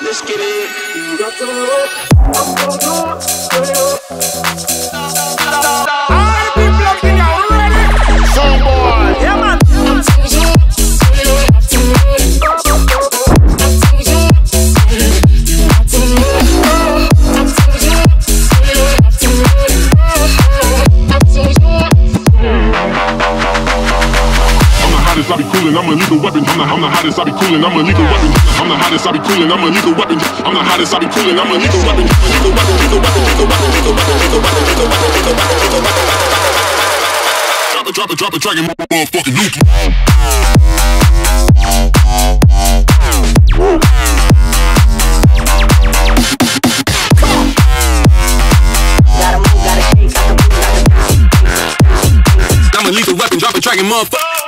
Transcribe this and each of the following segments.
Let's get it. You got to All coolin', I'm a lethal weapon. I'm the, I'm the hottest, I be coolin', I'm a lethal weapon. I'm the hottest, I be coolin', I'm a lethal weapon. I'm the hottest, I be coolin', I'm a lethal weapon. Lethal weapon, lethal weapon, lethal weapon, lethal weapon, lethal weapon, lethal weapon, lethal weapon, lethal weapon. Drop it, drop it, drop it, dragon, motherfucking nuke. I'm a lethal weapon, drop a dragon, motherfucker.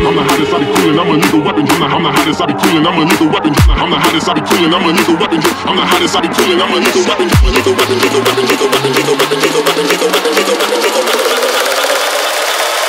I'm the hottest, I be coolin', I'm a lethal weapon. I'm the, hottest, I be coolin', I'm a lethal weapon. I'm the hottest, I be coolin', I'm a lethal weapon. I'm the hottest, I be coolin', I'm a lethal weapon. I'm a lethal weapon, lethal weapon, lethal weapon, lethal weapon, lethal weapon, lethal weapon, lethal weapon, lethal weapon.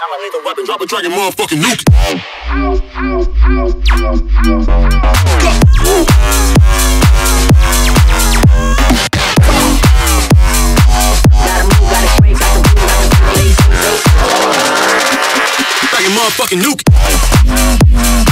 I'm a lethal weapon, drop a dragon, motherfucking nuke. motherfucking nuke.